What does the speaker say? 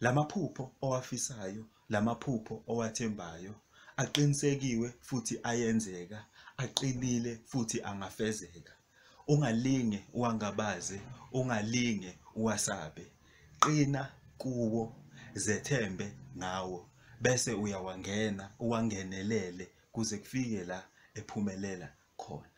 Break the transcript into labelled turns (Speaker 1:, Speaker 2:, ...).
Speaker 1: lamaphupho owafisayo lamaphupho owathembayo aqinisekiwe futhi ayenzeka aqinile futhi angafezeka. Ungalinge uwangabaze ungalinge uwasabe. Qina kuwo zethembe ngawo bese uyawangena uwangenelele kuze kufike la ephumelela khona.